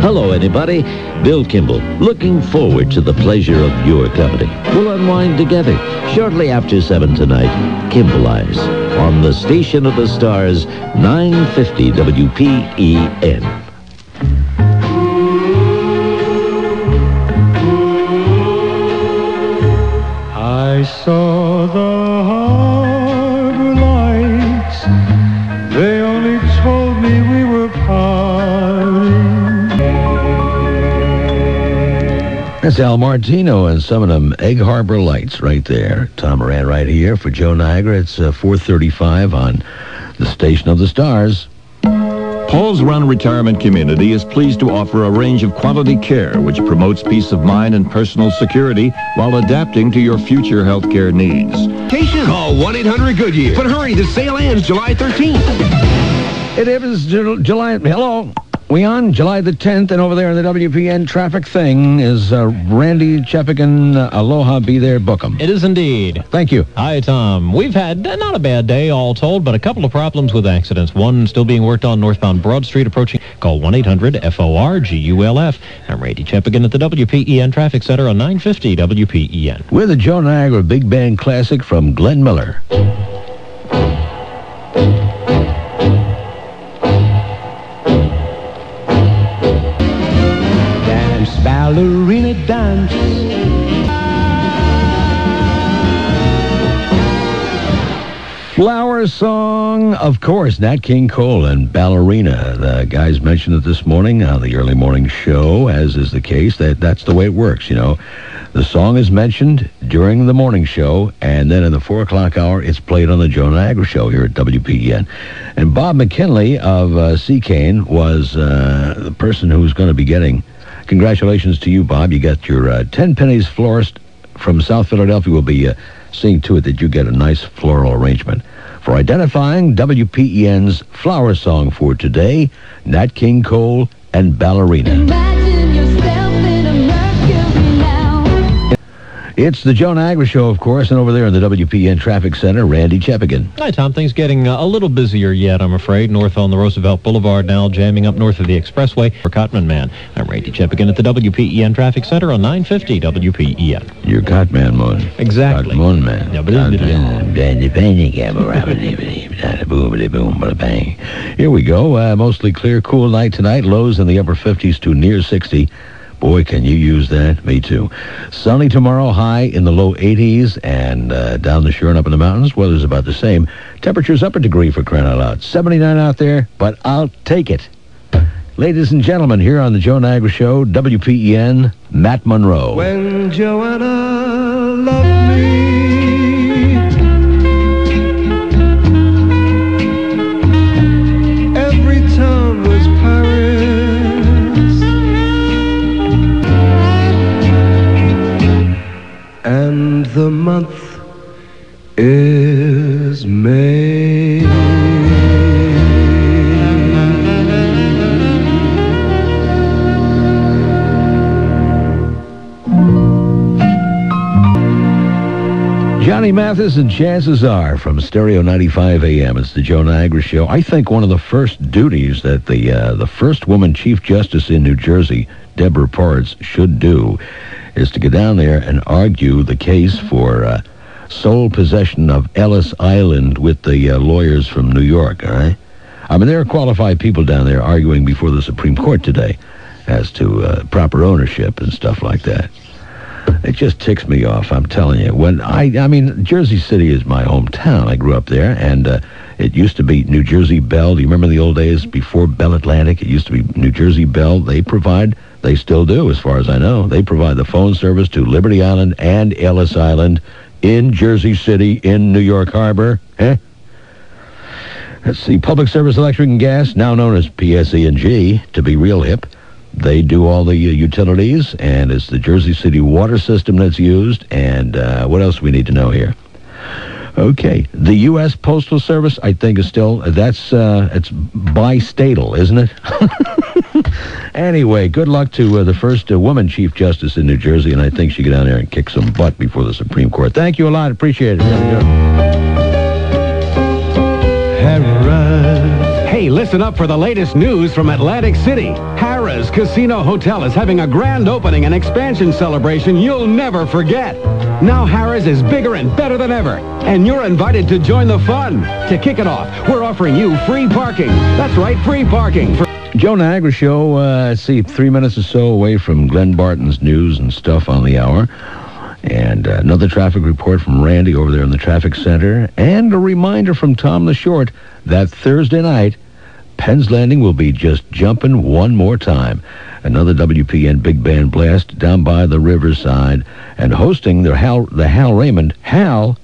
Hello, anybody. Bill Kimball, looking forward to the pleasure of your company. We'll unwind together shortly after 7 tonight. Kimball Eyes on the Station of the Stars, 950 WPEN. I saw the That's Al Martino and some of them Egg Harbor Lights right there. Tom Moran right here for Joe Niagara. It's uh, 435 on the Station of the Stars. Paul's Run Retirement Community is pleased to offer a range of quality care which promotes peace of mind and personal security while adapting to your future health care needs. Call 1-800-GOODYEAR. But hurry, the sale ends July 13th. It is Ju- July. Hello. We on July the 10th, and over there in the WPN traffic thing is uh, Randy Chepigan. Uh, aloha, be there, book 'em. It is indeed. Thank you. Hi, Tom. We've had uh, not a bad day, all told, but a couple of problems with accidents. One still being worked on northbound Broad Street approaching. Call 1-800-FOR-GULF. I'm Randy Chepigan at the WPEN Traffic Center on 950 WPEN. With the Joe Niagara Big Band Classic from Glenn Miller. Ballerina dance. Flower Song, of course, Nat King Cole and Ballerina. The guys mentioned it this morning on the early morning show, as is the case. That That's the way it works, you know. The song is mentioned during the morning show, and then in the 4 o'clock hour, it's played on the Joe Niagara show here at WPEN. And Bob McKinley of uh, Secane was uh, the person who's going to be getting... Congratulations to you, Bob. You got your uh, 10 pennies florist from South Philadelphia will be uh, seeing to it that you get a nice floral arrangement. For identifying WPEN's flower song for today, Nat King Cole and Ballerina. It's the Joe Niagara Show, of course, and over there in the WPN Traffic Center, Randy Chepigan. Hi, Tom. Things getting uh, a little busier yet, I'm afraid. North on the Roosevelt Boulevard now, jamming up north of the expressway for Cotman Man. I'm Randy Chepigan at the WPEN Traffic Center on 950 WPEN. You're Cotman Moon. Exactly. Cotman Man. Yeah, but isn't it- Cotman, Dandy Penny, Gabba, Rabbity, Bada, Boobity, Boom, Bada, Bang. Here we go. Uh, mostly clear, cool night tonight. Lows in the upper 50s to near 60. Boy, can you use that? Me too. Sunny tomorrow, high in the low 80s, and uh, down the shore and up in the mountains, weather's about the same. Temperatures up a degree for crying out loud. 79 out there, but I'll take it. Ladies and gentlemen, here on the Joe Niagara Show, WPEN, Matt Monro. When Joanna loved me. The month is May. Johnny Mathis and Chances Are from Stereo 95 AM. It's the Joe Niagara Show. I think one of the first duties that the uh, the first woman Chief Justice in New Jersey, Deborah Poritz, should do is to get down there and argue the case for uh, sole possession of Ellis Island with the uh, lawyers from New York, all right? I mean, there are qualified people down there arguing before the Supreme Court today as to uh, proper ownership and stuff like that. It just ticks me off. I'm telling you. When I, I mean, Jersey City is my hometown. I grew up there, and uh, it used to be New Jersey Bell. Do you remember the old days before Bell Atlantic? It used to be New Jersey Bell. They provide, they still do, as far as I know. They provide the phone service to Liberty Island and Ellis Island in Jersey City, in New York Harbor. Eh? Let's see, Public Service Electric and Gas, now known as PSE&G, to be real hip. They do all the uh, utilities, and it's the Jersey City water system that's used. And uh, what else we need to know here? Okay, the U.S. Postal Service, I think, is still that's uh, it's bistatal, isn't it? anyway, good luck to uh, the first uh, woman Chief Justice in New Jersey, and I think she get down there and kick some butt before the Supreme Court. Thank you a lot, appreciate it. Hey, listen up for the latest news from Atlantic City. Harrah's Casino Hotel is having a grand opening and expansion celebration you'll never forget. Now Harrah's is bigger and better than ever, and you're invited to join the fun. To kick it off, we're offering you free parking. That's right, free parking. For Joe Niagara Show, uh, see, three minutes or so away from Glenn Barton's news and stuff on the hour. And uh, another traffic report from Randy over there in the traffic center. And a reminder from Tom the Short that Thursday night, Penn's Landing will be just jumping one more time. Another WPN Big Band Blast down by the riverside. And hosting the Hal, the Hal Raymond, Hal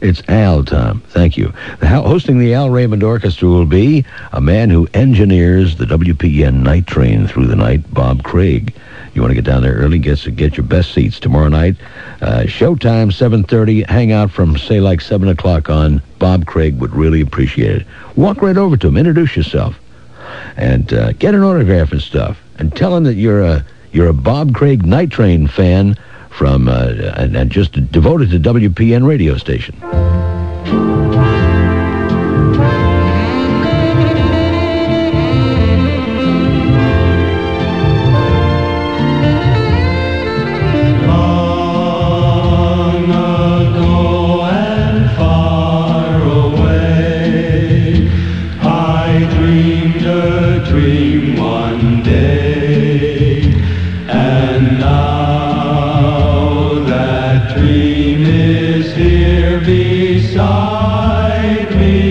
it's Al time. Thank you. The, hosting the Al Raymond Orchestra will be a man who engineers the WPN night train through the night, Bob Craig. You want to get down there early, get, get your best seats tomorrow night. Uh, showtime, 7.30. Hang out from, say, like 7 o'clock on. Bob Craig would really appreciate it. Walk right over to him. Introduce yourself. And uh, get an autograph and stuff. And tell him that you're a, you're a Bob Craig Night Train fan from uh, and, and just devoted to WPN radio station. Beside me.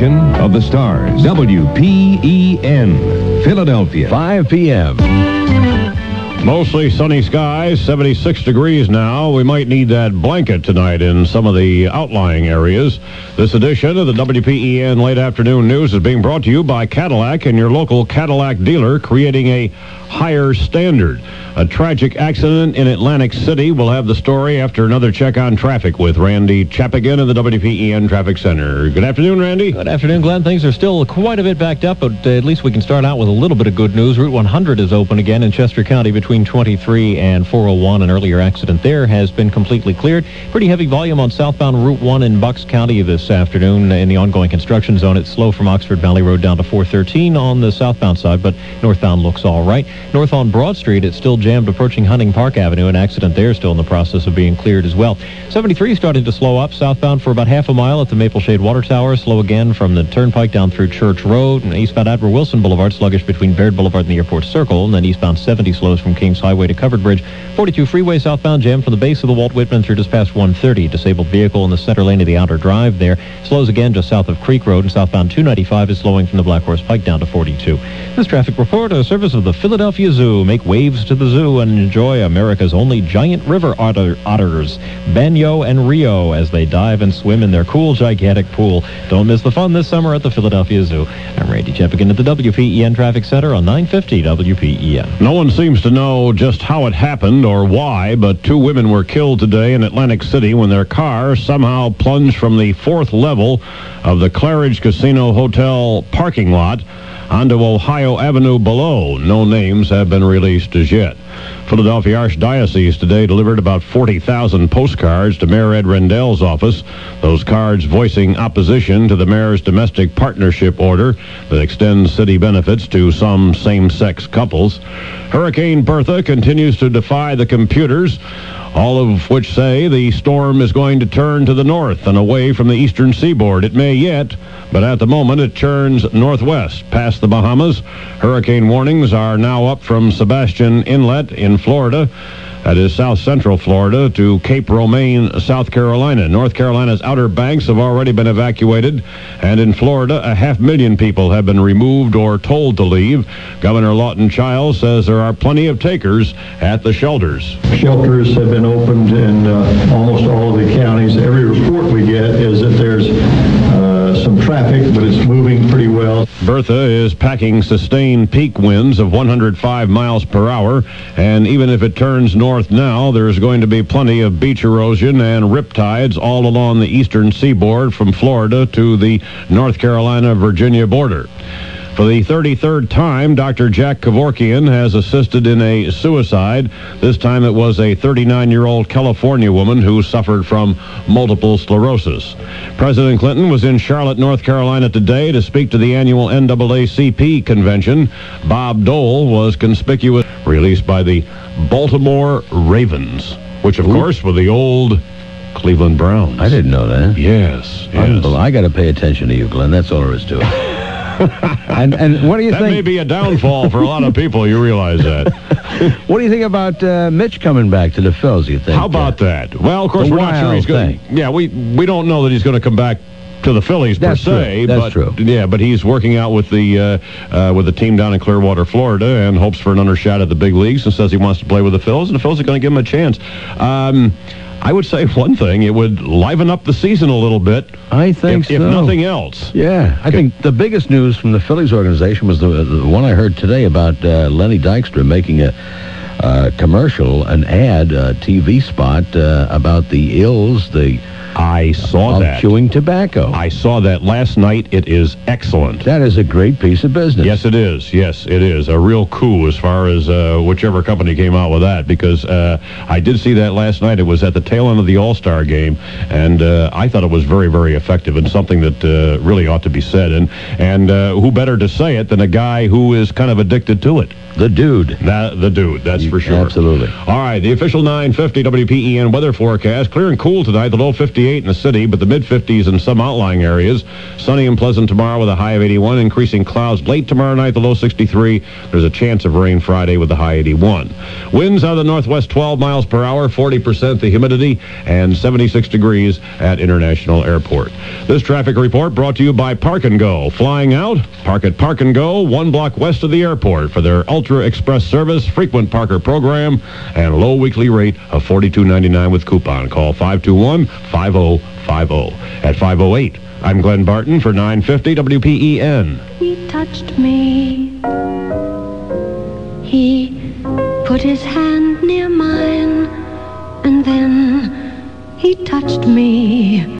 Station of the stars. WPEN. Philadelphia. 5 p.m. Mostly sunny skies, 76 degrees now. We might need that blanket tonight in some of the outlying areas. This edition of the WPEN Late Afternoon News is being brought to you by Cadillac and your local Cadillac dealer, creating a higher standard. A tragic accident in Atlantic City. We'll have the story after another check on traffic with Randy Chappigan of the WPEN Traffic Center. Good afternoon, Randy. Good afternoon, Glenn. Things are still quite a bit backed up, but uh, at least we can start out with a little bit of good news. Route 100 is open again in Chester County between 23 and 401. An earlier accident there has been completely cleared. Pretty heavy volume on southbound Route 1 in Bucks County this afternoon in the ongoing construction zone. It's slow from Oxford Valley Road down to 413 on the southbound side, but northbound looks all right. North on Broad Street, it's still jammed approaching Hunting Park Avenue. An accident there still in the process of being cleared as well. 73 starting to slow up southbound for about half a mile at the Maple Shade Water Tower. Slow again from the Turnpike down through Church Road. And eastbound Admiral Wilson Boulevard sluggish between Baird Boulevard and the Airport Circle. And then eastbound 70 slows from Kings Highway to Covered Bridge. 42 freeway southbound jam from the base of the Walt Whitman through just past 130. Disabled vehicle in the center lane of the outer drive there. Slows again just south of Creek Road and southbound 295 is slowing from the Black Horse Pike down to 42. This traffic report, a service of the Philadelphia Zoo. Make waves to the Zoo and enjoy America's only giant river otter, otters, Banyo and Rio, as they dive and swim in their cool, gigantic pool. Don't miss the fun this summer at the Philadelphia Zoo. I'm Randy Cheppigan at the WPEN Traffic Center on 950 WPEN. No one seems to know just how it happened or why, but two women were killed today in Atlantic City when their car somehow plunged from the fourth level of the Claridge Casino Hotel parking lot onto Ohio Avenue below. No names have been released as yet. Philadelphia Archdiocese today delivered about 40,000 postcards to Mayor Ed Rendell's office. Those cards voicing opposition to the mayor's domestic partnership order that extends city benefits to some same-sex couples. Hurricane Bertha continues to defy the computers all of which say the storm is going to turn to the north and away from the eastern seaboard. It may yet, but at the moment it turns northwest past the Bahamas. Hurricane warnings are now up from Sebastian Inlet in Florida. That is south central Florida to Cape Romain, South Carolina. North Carolina's outer banks have already been evacuated, and in Florida, a half million people have been removed or told to leave. Governor Lawton Chiles says there are plenty of takers at the shelters. Shelters have been opened in uh, almost all of the counties. Every report we get is that there's uh, some traffic, but it's moving well. Bertha is packing sustained peak winds of 105 miles per hour, and even if it turns north now, there's going to be plenty of beach erosion and riptides all along the eastern seaboard from Florida to the North Carolina-Virginia border. For the 33rd time, Dr. Jack Kevorkian has assisted in a suicide. This time it was a 39-year-old California woman who suffered from multiple sclerosis. President Clinton was in Charlotte, North Carolina today to speak to the annual NAACP convention. Bob Dole was conspicuous, released by the Baltimore Ravens, which of course were the old Cleveland Browns. I didn't know that. Yes, yes. Unbel- I got to pay attention to you, Glenn. That's all there is to it. and and what do you That think? may be a downfall for a lot of people. You realize that. What do you think about uh, Mitch coming back to the Phils? You think? How about that? Well, of course, The we're not sure he's going. Yeah, we we don't know that he's going to come back to the Phillies That's per se. true. That's but, true. Yeah, but he's working out with the uh, uh, with the team down in Clearwater, Florida, and hopes for another shot at the big leagues, and says he wants to play with the Phillies, and the Phillies are going to give him a chance. Um, I would say one thing: it would liven up the season a little bit. I think if, if nothing else. Yeah, I think the biggest news from the Phillies organization was the, the one I heard today about uh, Lenny Dykstra making a uh, commercial, an ad, a TV spot uh, about the ills, the I saw of that. chewing tobacco. I saw that last night. It is excellent. that is a great piece of business. Yes, it is. Yes, it is. A real coup as far as uh, whichever company came out with that, because uh, I did see that last night. It was at the tail end of the All-Star game, and uh, I thought it was very, very effective and something that uh, really ought to be said. And, and uh, who better to say it than a guy who is kind of addicted to it? The dude. That, the dude, that's for sure. Absolutely. All right, the official 950 WPEN weather forecast. Clear and cool tonight, the low 58 in the city, but the mid 50s in some outlying areas. Sunny and pleasant tomorrow with a high of 81. Increasing clouds late tomorrow night, the low 63. There's a chance of rain Friday with the high 81. Winds out of the northwest 12 miles per hour, 40% the humidity, and 76 degrees at International Airport. This traffic report brought to you by Park and Go. Flying out? Park at Park and Go, one block west of the airport for their Ultra Express service, frequent Parker program, and low weekly rate of $42.99 with coupon. Call 521-5050. At 508, I'm Glenn Barton for 950 WPEN. He touched me. He put his hand near mine, and then he touched me.